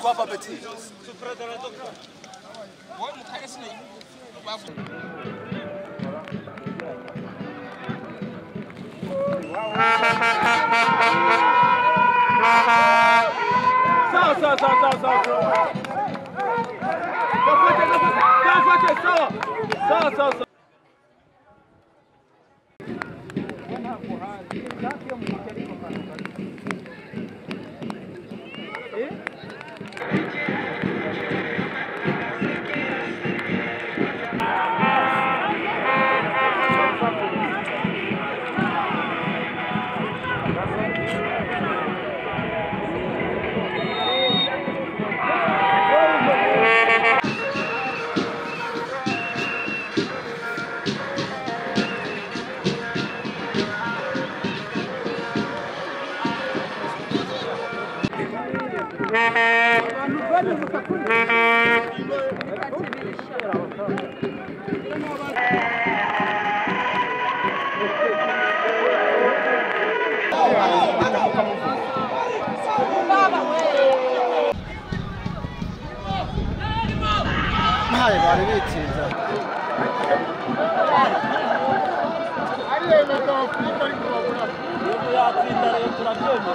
Quoi, pas petit Sal, sal, sal, sal, sal. Só, só, só. 많이 말이겠지 진짜 아니 내가 또 피터링 거 뭐라 뭐야 피터링 거라 피터링 거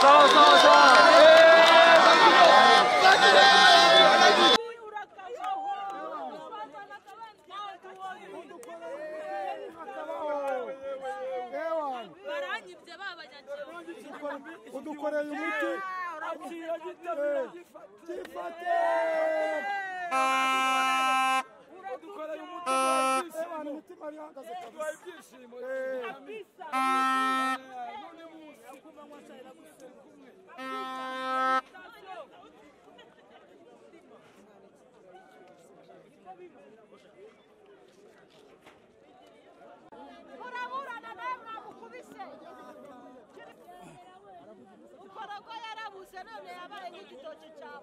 走走走 imitima yari ihagaze kabisa. ibyishimo. muraburana barabara yenye kitoche chao.